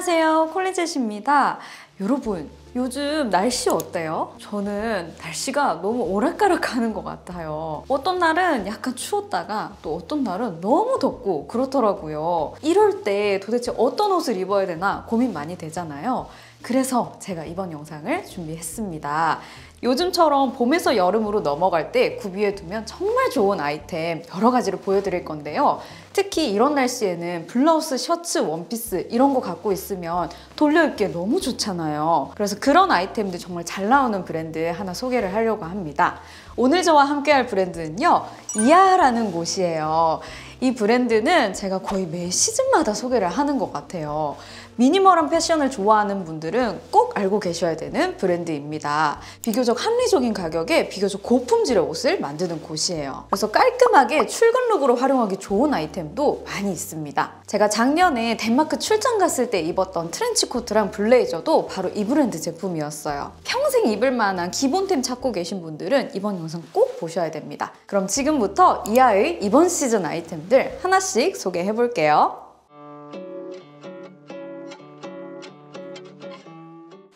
안녕하세요. 콜리젯입니다. 여러분 요즘 날씨 어때요? 저는 날씨가 너무 오락가락 하는 것 같아요. 어떤 날은 약간 추웠다가 또 어떤 날은 너무 덥고 그렇더라고요. 이럴 때 도대체 어떤 옷을 입어야 되나 고민 많이 되잖아요. 그래서 제가 이번 영상을 준비했습니다. 요즘처럼 봄에서 여름으로 넘어갈 때 구비해 두면 정말 좋은 아이템 여러 가지를 보여드릴 건데요. 특히 이런 날씨에는 블라우스, 셔츠, 원피스 이런 거 갖고 있으면 돌려입기에 너무 좋잖아요. 그래서 그런 아이템들 정말 잘 나오는 브랜드 하나 소개를 하려고 합니다. 오늘 저와 함께 할 브랜드는요. 이하라는 곳이에요. 이 브랜드는 제가 거의 매 시즌마다 소개를 하는 것 같아요. 미니멀한 패션을 좋아하는 분들은 꼭 알고 계셔야 되는 브랜드입니다. 비교적 합리적인 가격에 비교적 고품질의 옷을 만드는 곳이에요. 그래서 깔끔하게 출근 룩으로 활용하기 좋은 아이템도 많이 있습니다. 제가 작년에 덴마크 출장 갔을 때 입었던 트렌치 코트랑 블레이저도 바로 이 브랜드 제품이었어요. 평생 입을 만한 기본템 찾고 계신 분들은 이번 영상 꼭 보셔야 됩니다. 그럼 지금부터 이하의 이번 시즌 아이템들 하나씩 소개해 볼게요.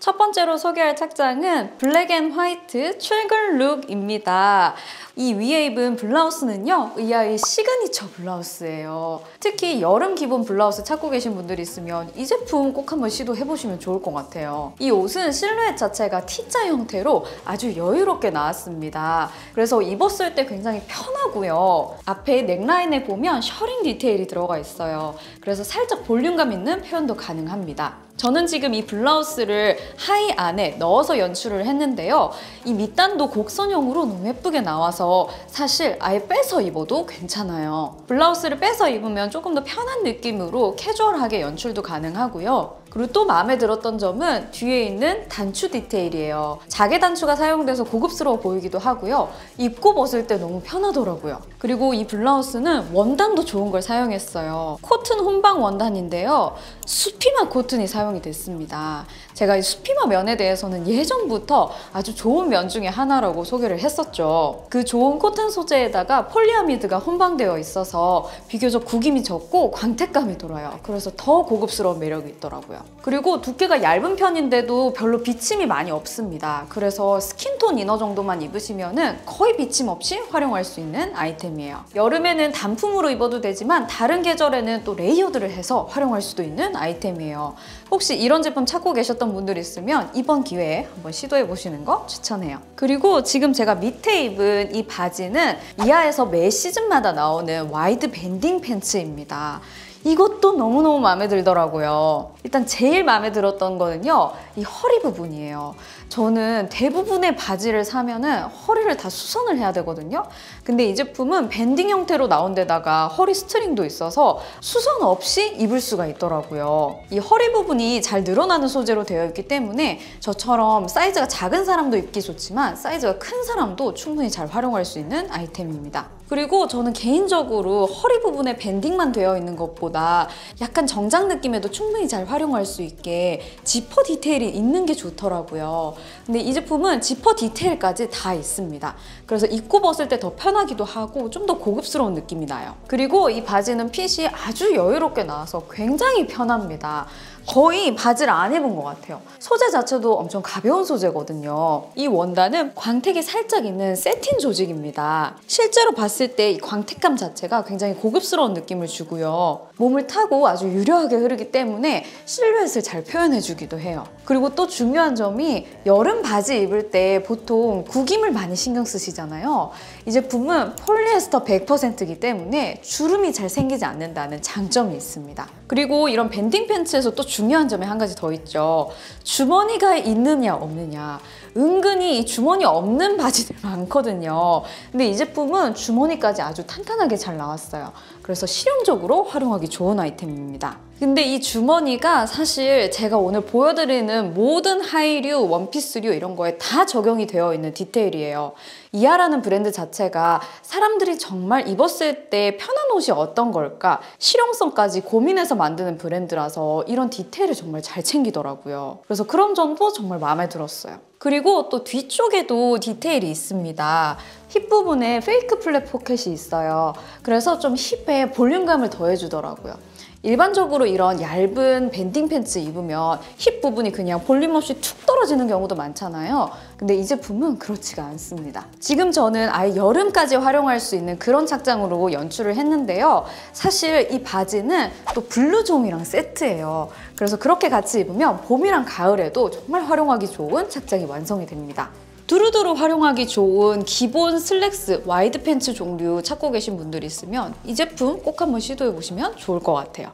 첫 번째로 소개할 착장은 black and white 출근 룩입니다. 이 위에 입은 블라우스는요 이하의 시그니처 블라우스예요. 특히 여름 기본 블라우스 찾고 계신 분들이 있으면 이 제품 꼭 한번 시도해보시면 좋을 것 같아요. 이 옷은 실루엣 자체가 T자 형태로 아주 여유롭게 나왔습니다. 그래서 입었을 때 굉장히 편하고요. 앞에 넥라인에 보면 셔링 디테일이 들어가 있어요. 그래서 살짝 볼륨감 있는 표현도 가능합니다 저는 지금 이 블라우스를 하의 안에 넣어서 연출을 했는데요. 이 밑단도 곡선형으로 너무 예쁘게 나와서 사실 아예 빼서 입어도 괜찮아요. 블라우스를 빼서 입으면 조금 더 편한 느낌으로 캐주얼하게 연출도 가능하고요. 그리고 또 마음에 들었던 점은 뒤에 있는 단추 디테일이에요. 자개 단추가 사용돼서 고급스러워 보이기도 하고요. 입고 벗을 때 너무 편하더라고요. 그리고 이 블라우스는 원단도 좋은 걸 사용했어요. 코튼 혼방 원단인데요. 수피마 코튼이 사용이 됐습니다. 제가 이 수피마 면에 대해서는 예전부터 아주 좋은 면 중에 하나라고 소개를 했었죠. 그 좋은 코튼 소재에다가 폴리아미드가 혼방되어 있어서 비교적 구김이 적고 광택감이 돌아요. 그래서 더 고급스러운 매력이 있더라고요. 그리고 두께가 얇은 편인데도 별로 비침이 많이 없습니다. 그래서 skin tone inner 정도만 입으시면 거의 비침 없이 활용할 수 있는 아이템이에요. 여름에는 단품으로 입어도 되지만 다른 계절에는 또 layered를 해서 활용할 수도 있는 아이템이에요. 혹시 이런 제품 찾고 계셨던 분들 있으면 이번 기회에 한번 시도해 보시는 거 추천해요. 그리고 지금 제가 밑에 입은 이 바지는 이하에서 매 시즌마다 나오는 wide banding 팬츠입니다. 이것도 너무너무 마음에 들더라고요. 일단 제일 마음에 들었던 거는요. 이 허리 부분이에요. 저는 대부분의 바지를 사면은 허리를 다 수선을 해야 되거든요. 근데 이 제품은 banding 형태로 나온 데다가 허리 string도 있어서 수선 없이 입을 수가 있더라고요. 이 허리 부분이 잘 늘어나는 소재로 되어 있기 때문에 저처럼 사이즈가 작은 사람도 입기 좋지만 사이즈가 큰 사람도 충분히 잘 활용할 수 있는 아이템입니다. 그리고 저는 개인적으로 허리 부분에 밴딩만 되어 있는 것보다 약간 정장 느낌에도 충분히 잘 활용할 수 있게 지퍼 디테일이 있는 게 좋더라고요. 근데 이 제품은 지퍼 디테일까지 다 있습니다. 그래서 입고 벗을 때 더 편하기도 하고 좀 더 고급스러운 느낌이 나요. 그리고 이 바지는 핏이 아주 여유롭게 나와서 굉장히 편합니다. 거의 바지를 안 입은 것 같아요. 소재 자체도 엄청 가벼운 소재거든요. 이 원단은 광택이 살짝 있는 세틴 조직입니다. 실제로 봤을 때 이 광택감 자체가 굉장히 고급스러운 느낌을 주고요. 몸을 타고 아주 유려하게 흐르기 때문에 실루엣을 잘 표현해주기도 해요. 그리고 또 중요한 점이 여름 바지 입을 때 보통 구김을 많이 신경 쓰시잖아요. 이 제품은 폴리에스터 100%이기 때문에 주름이 잘 생기지 않는다는 장점이 있습니다. 그리고 이런 밴딩 팬츠에서 또 중요한 점이 한 가지 더 있죠. 주머니가 있느냐 없느냐. 은근히 이 주머니 없는 바지들 많거든요. 근데 이 제품은 주머니까지 아주 탄탄하게 잘 나왔어요. 그래서 실용적으로 활용하기 좋은 아이템입니다. 근데 이 주머니가 사실 제가 오늘 보여드리는 모든 하이류, 원피스류 이런 거에 다 적용이 되어 있는 디테일이에요. 이하라는 브랜드 자체가 사람들이 정말 입었을 때 편한 옷이 어떤 걸까 실용성까지 고민해서 만드는 브랜드라서 이런 디테일을 정말 잘 챙기더라고요. 그래서 그런 점도 정말 마음에 들었어요. 그리고 또 뒤쪽에도 디테일이 있습니다. 힙 부분에 fake flap pocket이 있어요. 그래서 좀 힙에 볼륨감을 더해주더라고요. 일반적으로 이런 얇은 banding 팬츠 입으면 힙 부분이 그냥 볼륨 없이 툭 떨어지는 경우도 많잖아요. 근데 이 제품은 그렇지가 않습니다. 지금 저는 아예 여름까지 활용할 수 있는 그런 착장으로 연출을 했는데요. 사실 이 바지는 또 블루종이랑 세트예요. 그래서 그렇게 같이 입으면 봄이랑 가을에도 정말 활용하기 좋은 착장이 완성이 됩니다. 두루두루 활용하기 좋은 기본 슬랙스 wide 팬츠 종류 찾고 계신 분들 있으면 이 제품 꼭 한번 시도해 보시면 좋을 것 같아요.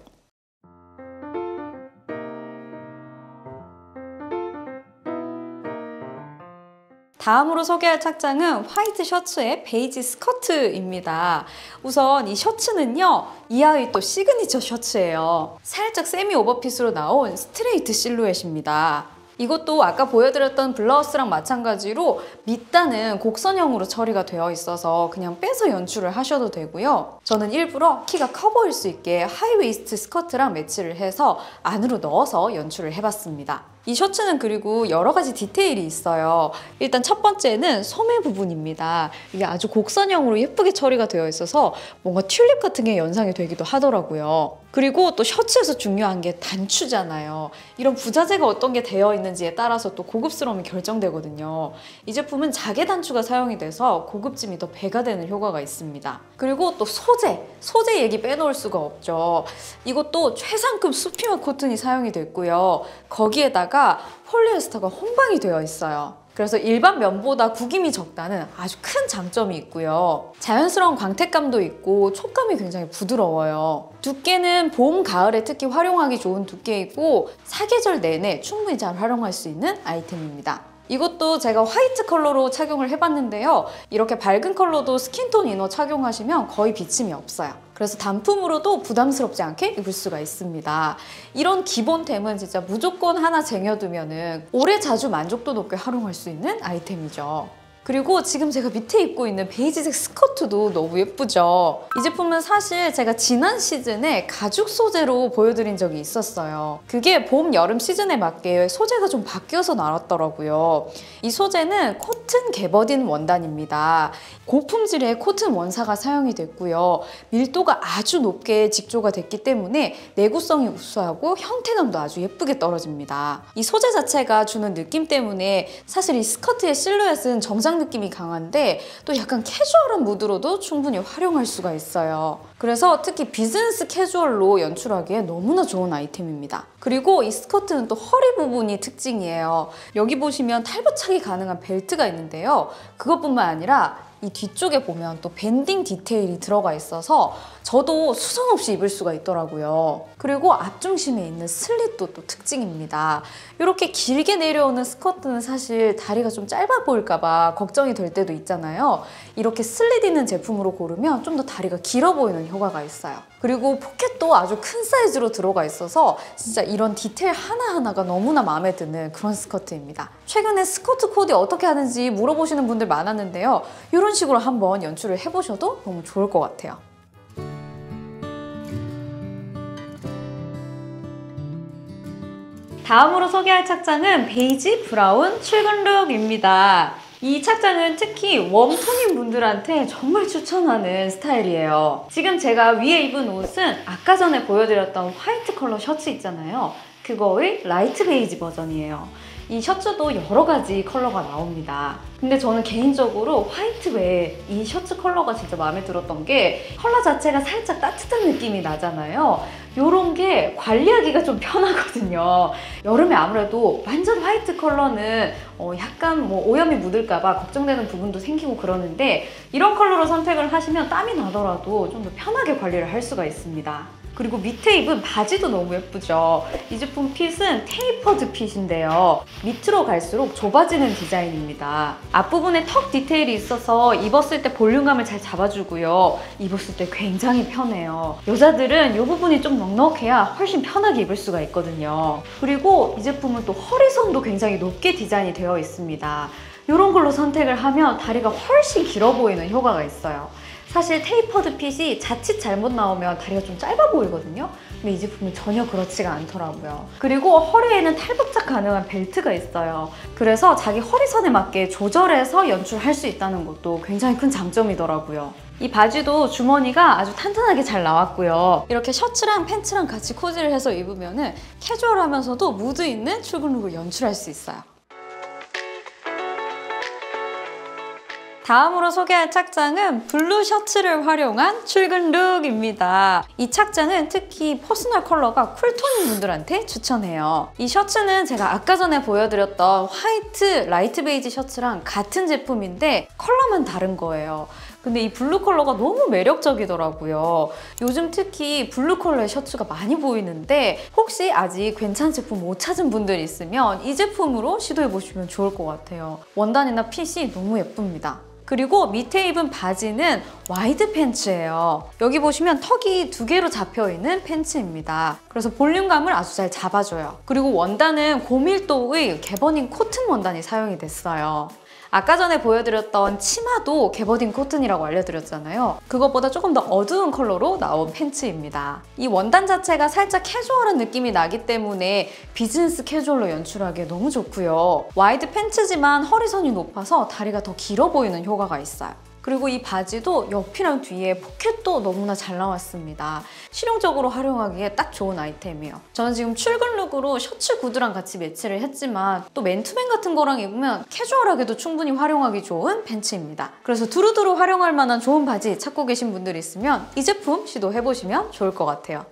다음으로 소개할 착장은 화이트 셔츠에 베이지 스커트입니다. 우선 이 셔츠는요, 이하의 또 시그니처 셔츠예요. 살짝 세미 오버핏으로 나온 스트레이트 실루엣입니다. 이것도 아까 보여드렸던 블라우스랑 마찬가지로 밑단은 곡선형으로 처리가 되어 있어서 그냥 빼서 연출을 하셔도 되고요. 저는 일부러 키가 커 보일 수 있게 하이웨이스트 스커트랑 매치를 해서 안으로 넣어서 연출을 해봤습니다. 이 셔츠는 그리고 여러 가지 디테일이 있어요. 일단 첫 번째는 소매 부분입니다. 이게 아주 곡선형으로 예쁘게 처리가 되어 있어서 뭔가 튤립 같은 게 연상이 되기도 하더라고요. 그리고 또 셔츠에서 중요한 게 단추잖아요. 이런 부자재가 어떤 게 되어 있는지에 따라서 또 고급스러움이 결정되거든요. 이 제품은 자개 단추가 사용이 돼서 고급짐이 더 배가 되는 효과가 있습니다. 그리고 또 소재, 소재 얘기 빼놓을 수가 없죠. 이것도 최상급 수피마 코튼이 사용이 됐고요. 거기에다가 폴리에스터가 혼방이 되어 있어요. 그래서 일반 면보다 구김이 적다는 아주 큰 장점이 있고요. 자연스러운 광택감도 있고 촉감이 굉장히 부드러워요. 두께는 봄, 가을에 특히 활용하기 좋은 두께이고 사계절 내내 충분히 잘 활용할 수 있는 아이템입니다. 이것도 제가 화이트 컬러로 착용을 해봤는데요. 이렇게 밝은 컬러도 스킨톤 이너 착용하시면 거의 비침이 없어요. 그래서 단품으로도 부담스럽지 않게 입을 수가 있습니다. 이런 기본템은 진짜 무조건 하나 쟁여두면 오래 자주 만족도 높게 활용할 수 있는 아이템이죠. 그리고 지금 제가 밑에 입고 있는 베이지색 스커트도 너무 예쁘죠? 이 제품은 사실 제가 지난 시즌에 가죽 소재로 보여드린 적이 있었어요. 그게 봄, 여름 시즌에 맞게 소재가 좀 바뀌어서 나왔더라고요. 이 소재는 코튼 개버딘 원단입니다. 고품질의 코튼 원사가 사용이 됐고요. 밀도가 아주 높게 직조가 됐기 때문에 내구성이 우수하고 형태감도 아주 예쁘게 떨어집니다. 이 소재 자체가 주는 느낌 때문에 사실 이 스커트의 실루엣은 정장 느낌이 강한데 또 약간 캐주얼한 무드로도 충분히 활용할 수가 있어요. 그래서 특히 비즈니스 캐주얼로 연출하기에 너무나 좋은 아이템입니다. 그리고 이 스커트는 또 허리 부분이 특징이에요. 여기 보시면 탈부착이 가능한 벨트가 있는데요. 그것뿐만 아니라 이 뒤쪽에 보면 또 밴딩 디테일이 들어가 있어서 저도 수선 없이 입을 수가 있더라고요. 그리고 앞중심에 있는 슬릿도 또 특징입니다. 이렇게 길게 내려오는 스커트는 사실 다리가 좀 짧아 보일까 봐 걱정이 될 때도 있잖아요. 이렇게 슬릿 있는 제품으로 고르면 좀 더 다리가 길어 보이는 효과가 있어요. 그리고 포켓도 아주 큰 사이즈로 들어가 있어서 진짜 이런 디테일 하나하나가 너무나 마음에 드는 그런 스커트입니다. 최근에 스커트 코디 어떻게 하는지 물어보시는 분들 많았는데요. 이런 식으로 한번 연출을 해보셔도 너무 좋을 것 같아요. 다음으로 소개할 착장은 베이지 브라운 출근 룩입니다. 이 착장은 특히 웜톤인 분들한테 정말 추천하는 스타일이에요. 지금 제가 위에 입은 옷은 아까 전에 보여드렸던 화이트 컬러 셔츠 있잖아요. 그거의 라이트 베이지 버전이에요. 이 셔츠도 여러 가지 컬러가 나옵니다. 근데 저는 개인적으로 화이트 외에 이 셔츠 컬러가 진짜 마음에 들었던 게 컬러 자체가 살짝 따뜻한 느낌이 나잖아요. 이런 게 관리하기가 좀 편하거든요. 여름에 아무래도 완전 화이트 컬러는 어 약간 뭐 오염이 묻을까 봐 걱정되는 부분도 생기고 그러는데 이런 컬러로 선택을 하시면 땀이 나더라도 좀 더 편하게 관리를 할 수가 있습니다. 그리고 밑에 입은 바지도 너무 예쁘죠. 이 제품 핏은 테이퍼드 핏인데요. 밑으로 갈수록 좁아지는 디자인입니다. 앞부분에 턱 디테일이 있어서 입었을 때 볼륨감을 잘 잡아주고요. 입었을 때 굉장히 편해요. 여자들은 이 부분이 좀 넉넉해야 훨씬 편하게 입을 수가 있거든요. 그리고 이 제품은 또 허리선도 굉장히 높게 디자인이 되어 있습니다. 이런 걸로 선택을 하면 다리가 훨씬 길어 보이는 효과가 있어요. 사실 테이퍼드 핏이 자칫 잘못 나오면 다리가 좀 짧아 보이거든요. 근데 이 제품은 전혀 그렇지가 않더라고요. 그리고 허리에는 탈부착 가능한 벨트가 있어요. 그래서 자기 허리선에 맞게 조절해서 연출할 수 있다는 것도 굉장히 큰 장점이더라고요. 이 바지도 주머니가 아주 탄탄하게 잘 나왔고요. 이렇게 셔츠랑 팬츠랑 같이 코디를 해서 입으면 캐주얼하면서도 무드 있는 출근룩을 연출할 수 있어요. 다음으로 소개할 착장은 블루 셔츠를 활용한 출근 룩입니다. 이 착장은 특히 퍼스널 컬러가 쿨톤인 분들한테 추천해요. 이 셔츠는 제가 아까 전에 보여드렸던 화이트 라이트 베이지 셔츠랑 같은 제품인데 컬러만 다른 거예요. 근데 이 블루 컬러가 너무 매력적이더라고요. 요즘 특히 블루 컬러의 셔츠가 많이 보이는데 혹시 아직 괜찮은 제품 못 찾은 분들 있으면 이 제품으로 시도해보시면 좋을 것 같아요. 원단이나 핏이 너무 예쁩니다. 그리고 밑에 입은 바지는 와이드 팬츠예요. 여기 보시면 턱이 두 개로 잡혀있는 팬츠입니다. 그래서 볼륨감을 아주 잘 잡아줘요. 그리고 원단은 고밀도의 개버딘 코튼 원단이 사용이 됐어요. 아까 전에 보여드렸던 치마도 개버딘 코튼이라고 알려드렸잖아요. 그것보다 조금 더 어두운 컬러로 나온 팬츠입니다. 이 원단 자체가 살짝 캐주얼한 느낌이 나기 때문에 비즈니스 캐주얼로 연출하기에 너무 좋고요. 와이드 팬츠지만 허리선이 높아서 다리가 더 길어 보이는 효과가 있어요. 그리고 이 바지도 옆이랑 뒤에 포켓도 너무나 잘 나왔습니다. 실용적으로 활용하기에 딱 좋은 아이템이에요. 저는 지금 출근 룩으로 셔츠 구두랑 같이 매치를 했지만 또 맨투맨 같은 거랑 입으면 캐주얼하게도 충분히 활용하기 좋은 팬츠입니다. 그래서 두루두루 활용할 만한 좋은 바지 찾고 계신 분들 있으면 이 제품 시도해보시면 좋을 것 같아요.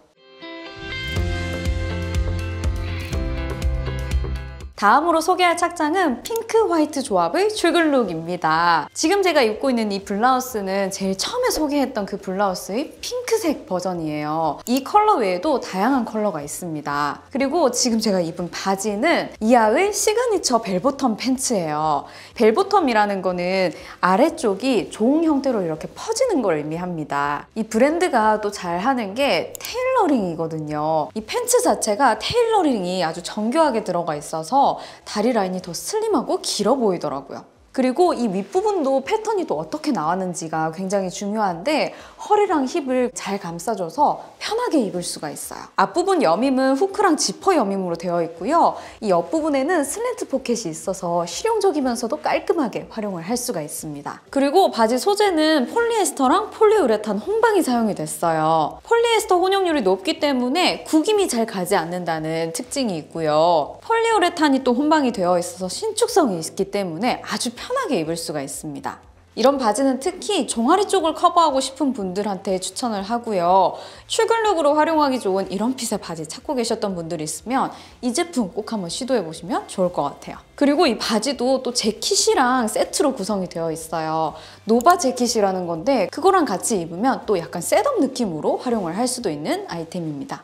다음으로 소개할 착장은 핑크 화이트 조합의 출근 룩입니다. 지금 제가 입고 있는 이 블라우스는 제일 처음에 소개했던 그 블라우스의 핑크색 버전이에요. 이 컬러 외에도 다양한 컬러가 있습니다. 그리고 지금 제가 입은 바지는 이하의 시그니처 벨보텀 팬츠예요. 벨보텀이라는 거는 아래쪽이 종 형태로 이렇게 퍼지는 걸 의미합니다. 이 브랜드가 또 잘하는 게 테일러링이거든요. 이 팬츠 자체가 테일러링이 아주 정교하게 들어가 있어서 다리 라인이 더 슬림하고 길어 보이더라고요. 그리고 이 윗부분도 패턴이 또 어떻게 나왔는지가 굉장히 중요한데 허리랑 힙을 잘 감싸줘서 편하게 입을 수가 있어요. 앞부분 여밈은 후크랑 지퍼 여밈으로 되어 있고요. 이 옆부분에는 slant 포켓이 있어서 실용적이면서도 깔끔하게 활용을 할 수가 있습니다. 그리고 바지 소재는 폴리에스터랑 폴리우레탄 혼방이 사용이 됐어요. 폴리에스터 혼용률이 높기 때문에 구김이 잘 가지 않는다는 특징이 있고요. 폴리우레탄이 또 혼방이 되어 있어서 신축성이 있기 때문에 아주 편하게 입을 수가 있습니다. 이런 바지는 특히 종아리 쪽을 커버하고 싶은 분들한테 추천을 하고요. 출근룩으로 활용하기 좋은 이런 핏의 바지 찾고 계셨던 분들 있으면 이 제품 꼭 한번 시도해보시면 좋을 것 같아요. 그리고 이 바지도 또 재킷이랑 세트로 구성이 되어 있어요. 노바 재킷이라는 건데 그거랑 같이 입으면 또 약간 셋업 느낌으로 활용을 할 수도 있는 아이템입니다.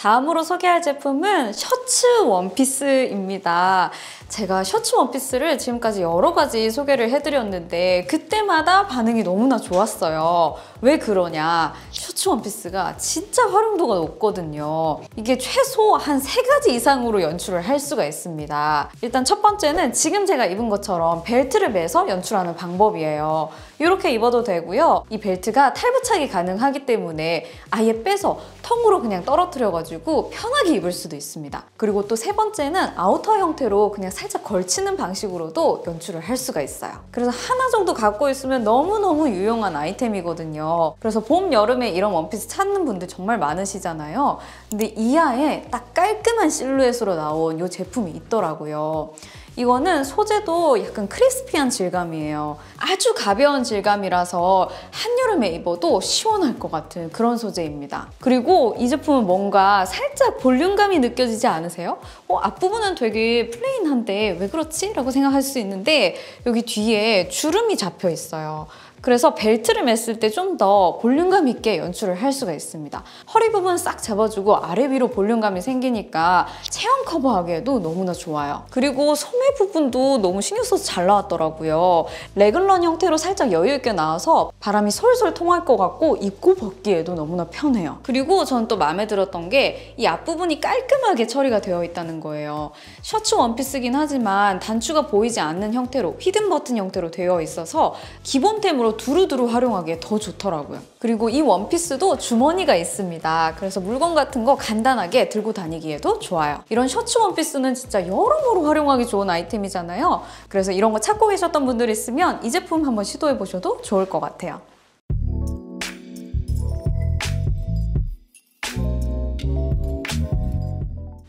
다음으로 소개할 제품은 셔츠 원피스입니다. 제가 셔츠 원피스를 지금까지 여러 가지 소개를 해드렸는데 그때마다 반응이 너무나 좋았어요. 왜 그러냐? 셔츠 원피스가 진짜 활용도가 높거든요. 이게 최소 한 세 가지 이상으로 연출을 할 수가 있습니다. 일단 첫 번째는 지금 제가 입은 것처럼 벨트를 매서 연출하는 방법이에요. 이렇게 입어도 되고요. 이 벨트가 탈부착이 가능하기 때문에 아예 빼서 통으로 그냥 떨어뜨려가지고 편하게 입을 수도 있습니다. 그리고 또 세 번째는 아우터 형태로 그냥 살짝 걸치는 방식으로도 연출을 할 수가 있어요. 그래서 하나 정도 갖고 있으면 너무너무 유용한 아이템이거든요. 그래서 봄, 여름에 이런 원피스 찾는 분들 정말 많으시잖아요. 근데 이하에 딱 깔끔한 실루엣으로 나온 이 제품이 있더라고요. 이거는 소재도 약간 crispy한 질감이에요. 아주 가벼운 질감이라서 한여름에 입어도 시원할 것 같은 그런 소재입니다. 그리고 이 제품은 뭔가 살짝 볼륨감이 느껴지지 않으세요? 어, 앞부분은 되게 plain한데 왜 그렇지? 라고 생각할 수 있는데 여기 뒤에 주름이 잡혀 있어요. 그래서 벨트를 맸을 때 좀 더 볼륨감 있게 연출을 할 수가 있습니다. 허리 부분 싹 잡아주고 아래 위로 볼륨감이 생기니까 체형 커버하기에도 너무나 좋아요. 그리고 소매 부분도 너무 신경 써서 잘 나왔더라고요. 레글런 형태로 살짝 여유 있게 나와서 바람이 솔솔 통할 것 같고 입고 벗기에도 너무나 편해요. 그리고 전 또 마음에 들었던 게 이 앞부분이 깔끔하게 처리가 되어 있다는 거예요. 셔츠 원피스긴 하지만 단추가 보이지 않는 형태로 히든 버튼 형태로 되어 있어서 기본템으로 두루두루 활용하기에 더 좋더라고요. 그리고 이 원피스도 주머니가 있습니다. 그래서 물건 같은 거 간단하게 들고 다니기에도 좋아요. 이런 셔츠 원피스는 진짜 여러모로 활용하기 좋은 아이템이잖아요. 그래서 이런 거 찾고 계셨던 분들 있으면 이 제품 한번 시도해 보셔도 좋을 것 같아요.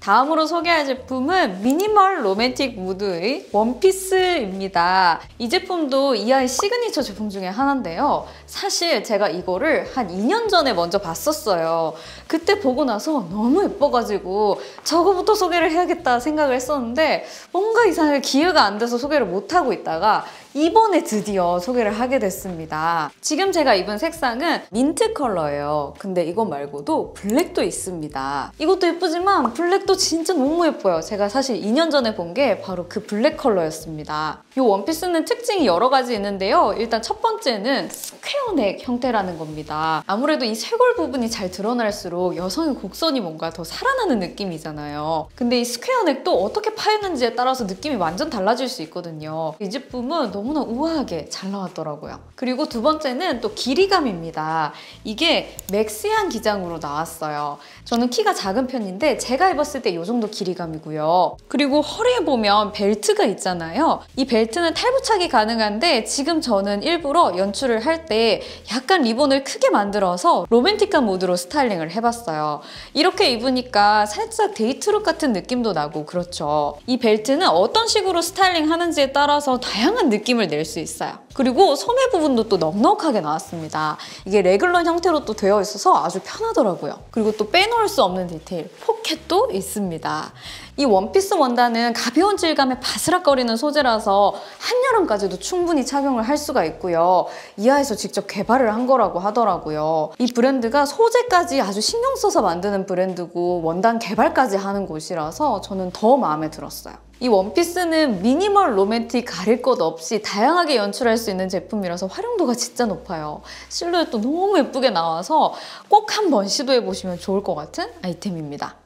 다음으로 소개할 제품은 미니멀 로맨틱 무드의 원피스입니다. 이 제품도 이하의 시그니처 제품 중에 하나인데요. 사실 제가 이거를 한 2년 전에 먼저 봤었어요. 그때 보고 나서 너무 예뻐가지고 저거부터 소개를 해야겠다 생각을 했었는데 뭔가 이상하게 기회가 안 돼서 소개를 못하고 있다가 이번에 드디어 소개를 하게 됐습니다. 지금 제가 입은 색상은 민트 컬러예요. 근데 이거 말고도 블랙도 있습니다. 이것도 예쁘지만 블랙도 진짜 너무 예뻐요. 제가 사실 2년 전에 본 게 바로 그 블랙 컬러였습니다. 이 원피스는 특징이 여러 가지 있는데요. 일단 첫 번째는 스퀘어 넥 형태라는 겁니다. 아무래도 이 쇄골 부분이 잘 드러날수록 여성의 곡선이 뭔가 더 살아나는 느낌이잖아요. 근데 이 스퀘어 넥도 어떻게 파였는지에 따라서 느낌이 완전 달라질 수 있거든요. 이 제품은 너무나 우아하게 잘 나왔더라고요. 그리고 두 번째는 또 길이감입니다. 이게 맥시한 기장으로 나왔어요. 저는 키가 작은 편인데 제가 입었을 때 이 정도 길이감이고요. 그리고 허리에 보면 벨트가 있잖아요. 이 벨트는 탈부착이 가능한데 지금 저는 일부러 연출을 할 때 약간 리본을 크게 만들어서 로맨틱한 무드로 스타일링을 해봤어요. 이렇게 입으니까 살짝 데이트룩 같은 느낌도 나고 그렇죠. 이 벨트는 어떤 식으로 스타일링 하는지에 따라서 다양한 느낌을 낼 수 있어요. 그리고 소매 부분도 또 넉넉하게 나왔습니다. 이게 래글런 형태로 또 되어 있어서 아주 편하더라고요. 그리고 또 빼놓을 수 없는 디테일, 포켓도 있습니다. 이 원피스 원단은 가벼운 질감의 바스락거리는 소재라서 한여름까지도 충분히 착용을 할 수가 있고요. 이하에서 직접 개발을 한 거라고 하더라고요. 이 브랜드가 소재까지 아주 신경 써서 만드는 브랜드고 원단 개발까지 하는 곳이라서 저는 더 마음에 들었어요. 이 원피스는 미니멀 로맨틱 가릴 것 없이 다양하게 연출할 수 있는 제품이라서 활용도가 진짜 높아요. 실루엣도 너무 예쁘게 나와서 꼭 한번 시도해 보시면 좋을 것 같은 아이템입니다.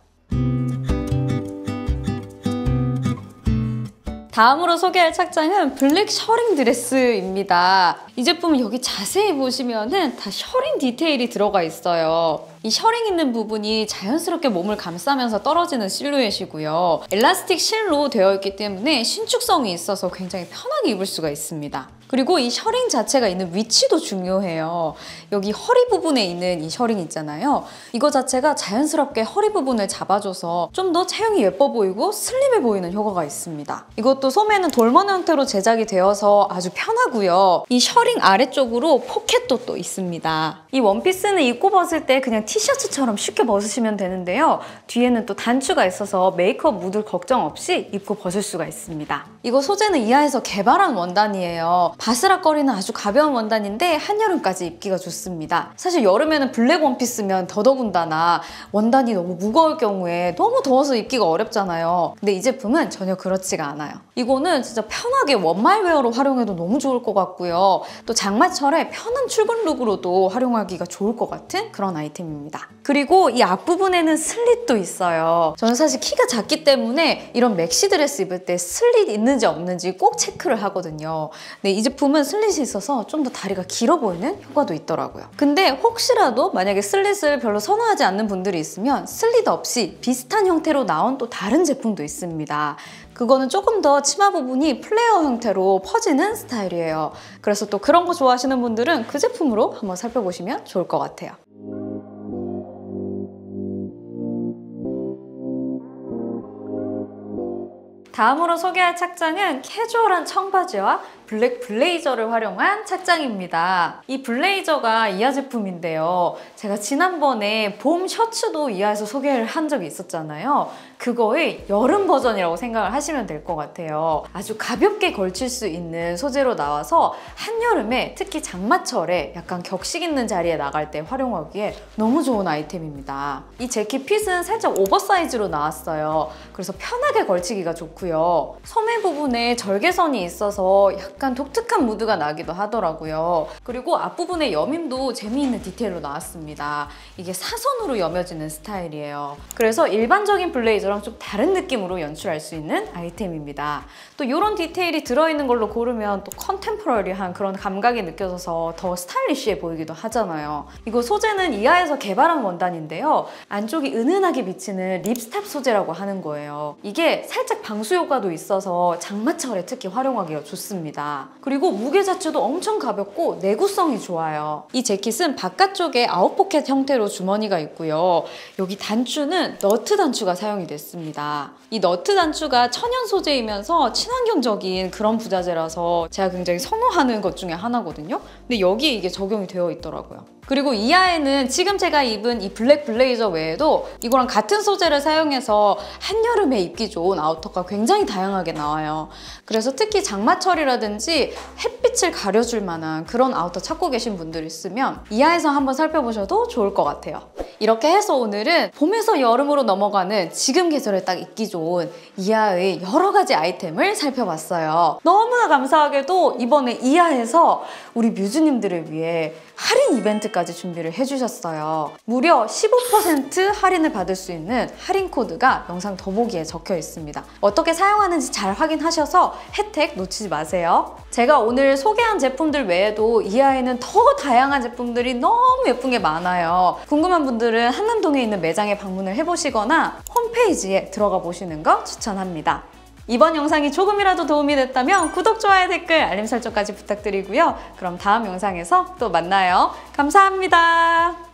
다음으로 소개할 착장은 블랙 셔링 드레스입니다. 이 제품은 여기 자세히 보시면은 다 셔링 디테일이 들어가 있어요. 이 셔링 있는 부분이 자연스럽게 몸을 감싸면서 떨어지는 실루엣이고요. elastic 실로 되어 있기 때문에 신축성이 있어서 굉장히 편하게 입을 수가 있습니다. 그리고 이 셔링 자체가 있는 위치도 중요해요. 여기 허리 부분에 있는 이 셔링 있잖아요. 이거 자체가 자연스럽게 허리 부분을 잡아줘서 좀 더 체형이 예뻐 보이고 슬림해 보이는 효과가 있습니다. 이것도 소매는 돌먼 형태로 제작이 되어서 아주 편하고요. 이 셔링 아래쪽으로 포켓도 또 있습니다. 이 원피스는 입고 벗을 때 그냥 티셔츠처럼 쉽게 벗으시면 되는데요. 뒤에는 또 단추가 있어서 메이크업 묻을 걱정 없이 입고 벗을 수가 있습니다. 이거 소재는 이하에서 개발한 원단이에요. 바스락거리는 아주 가벼운 원단인데 한여름까지 입기가 좋습니다. 사실 여름에는 블랙 원피스면 더더군다나 원단이 너무 무거울 경우에 너무 더워서 입기가 어렵잖아요. 근데 이 제품은 전혀 그렇지가 않아요. 이거는 진짜 편하게 원마일웨어로 활용해도 너무 좋을 것 같고요. 또 장마철에 편한 출근룩으로도 활용하기가 좋을 것 같은 그런 아이템입니다. 그리고 이 앞부분에는 슬릿도 있어요. 저는 사실 키가 작기 때문에 이런 맥시 드레스 입을 때 슬릿 있는지 없는지 꼭 체크를 하거든요. 근데 이 제품은 슬릿이 있어서 좀 더 다리가 길어 보이는 효과도 있더라고요. 근데 혹시라도 만약에 슬릿을 별로 선호하지 않는 분들이 있으면 슬릿 없이 비슷한 형태로 나온 또 다른 제품도 있습니다. 그거는 조금 더 치마 부분이 플레어 형태로 퍼지는 스타일이에요. 그래서 또 그런 거 좋아하시는 분들은 그 제품으로 한번 살펴보시면 좋을 것 같아요. 다음으로 소개할 착장은 캐주얼한 청바지와 블랙 블레이저를 활용한 착장입니다. 이 블레이저가 이하 제품인데요. 제가 지난번에 봄 셔츠도 이하에서 소개를 한 적이 있었잖아요. 그거의 여름 버전이라고 생각을 하시면 될 것 같아요. 아주 가볍게 걸칠 수 있는 소재로 나와서 한여름에 특히 장마철에 약간 격식 있는 자리에 나갈 때 활용하기에 너무 좋은 아이템입니다. 이 재킷 핏은 살짝 oversize로 나왔어요. 그래서 편하게 걸치기가 좋고요. 소매 부분에 절개선이 있어서 약간 독특한 무드가 나기도 하더라고요. 그리고 앞부분에 여밈도 재미있는 디테일로 나왔습니다. 이게 사선으로 여며지는 스타일이에요. 그래서 일반적인 블레이저랑 좀 다른 느낌으로 연출할 수 있는 아이템입니다. 또 이런 디테일이 들어있는 걸로 고르면 또 contemporary한 그런 감각이 느껴져서 더 스타일리시해 보이기도 하잖아요. 이거 소재는 이하에서 개발한 원단인데요. 안쪽이 은은하게 비치는 ripstop 소재라고 하는 거예요. 이게 살짝 방수 효과도 있어서 장마철에 특히 활용하기가 좋습니다. 그리고 무게 자체도 엄청 가볍고 내구성이 좋아요. 이 재킷은 바깥쪽에 아웃포켓 형태로 주머니가 있고요. 여기 단추는 너트 단추가 사용이 됐습니다. 이 너트 단추가 천연 소재이면서 친환경적인 그런 부자재라서 제가 굉장히 선호하는 것 중에 하나거든요. 근데 여기에 이게 적용이 되어 있더라고요. 그리고 이하에는 지금 제가 입은 이 블랙 블레이저 외에도 이거랑 같은 소재를 사용해서 한여름에 입기 좋은 아우터가 굉장히 다양하게 나와요. 그래서 특히 장마철이라든지 햇빛을 가려줄 만한 그런 아우터 찾고 계신 분들 있으면 이하에서 한번 살펴보셔도 좋을 것 같아요. 이렇게 해서 오늘은 봄에서 여름으로 넘어가는 지금 계절에 딱 입기 좋은 이하의 여러 가지 아이템을 살펴봤어요. 너무나 감사하게도 이번에 이하에서 우리 뮤즈님들을 위해 할인 이벤트까지 준비를 해주셨어요. 무려 15% 할인을 받을 수 있는 할인 코드가 영상 더보기에 적혀 있습니다. 어떻게 사용하는지 잘 확인하셔서 혜택 놓치지 마세요. 제가 오늘 소개한 제품들 외에도 이하에는 더 다양한 제품들이 너무 예쁜 게 많아요. 궁금한 분들은 한남동에 있는 매장에 방문을 해보시거나 홈페이지에 들어가 보시는 거 추천합니다. 이번 영상이 조금이라도 도움이 됐다면 구독, 좋아요, 댓글, 알림 설정까지 부탁드리고요. 그럼 다음 영상에서 또 만나요. 감사합니다.